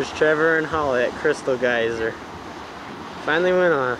There's Trevor and Holly at Crystal Geyser. Finally went off.